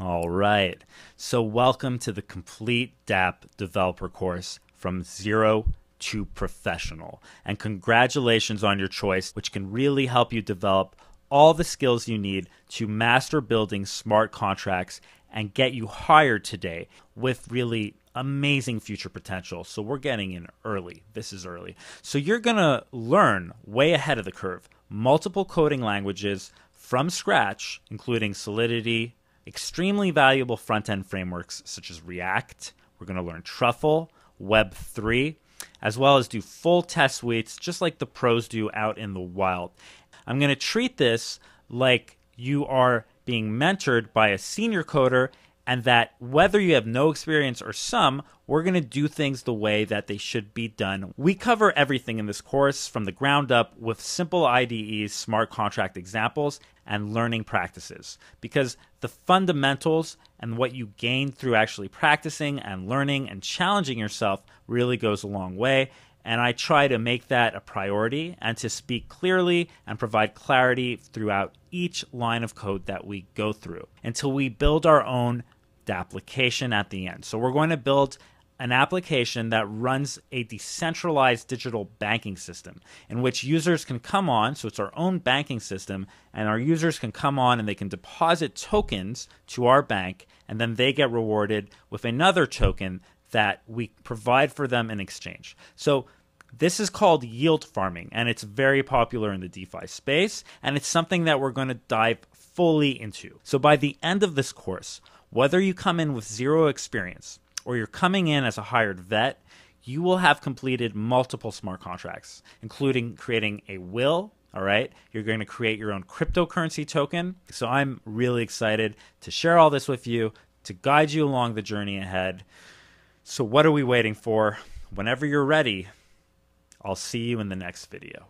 All right. So, welcome to the complete DApp developer course from zero to professional. And congratulations on your choice, which can really help you develop all the skills you need to master building smart contracts and get you hired today with really amazing future potential. So we're getting in early. This is early. So you're going to learn way ahead of the curve multiple coding languages from scratch, including Solidity, extremely valuable front end frameworks such as React. We're going to learn Truffle, Web3, as well as do full test suites just like the pros do out in the wild. I'm going to treat this like you are being mentored by a senior coder and that whether you have no experience or some, we're going to do things the way that they should be done. We cover everything in this course from the ground up with simple IDEs, smart contract examples, and learning practices. Because the fundamentals and what you gain through actually practicing and learning and challenging yourself really goes a long way. And I try to make that a priority and to speak clearly and provide clarity throughout each line of code that we go through until we build our own application at the end. So we're going to build an application that runs a decentralized digital banking system in which users can come on. So it's our own banking system, and our users can come on and they can deposit tokens to our bank, and then they get rewarded with another token that we provide for them in exchange. So this is called yield farming, and it's very popular in the DeFi space, and it's something that we're going to dive fully into. So by the end of this course, whether you come in with zero experience or you're coming in as a hired vet, you will have completed multiple smart contracts, including creating a will. All right, you're going to create your own cryptocurrency token. So I'm really excited to share all this with you, to guide you along the journey ahead. So, what are we waiting for? Whenever you're ready, I'll see you in the next video.